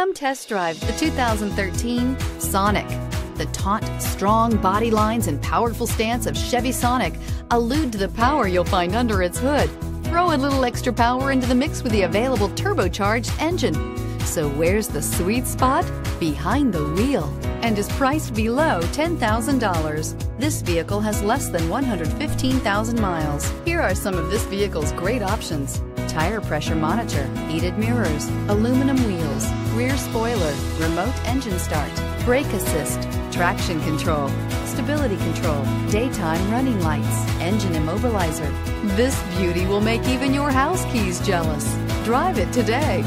Come test drive the 2013 Sonic. The taut, strong body lines and powerful stance of Chevy Sonic allude to the power you'll find under its hood. Throw a little extra power into the mix with the available turbocharged engine. So where's the sweet spot? Behind the wheel and is priced below $10,000. This vehicle has less than 115,000 miles. Here are some of this vehicle's great options. Tire pressure monitor, heated mirrors, aluminum wheels, rear spoiler, remote engine start, brake assist, traction control, stability control, daytime running lights, engine immobilizer. This beauty will make even your house keys jealous. Drive it today.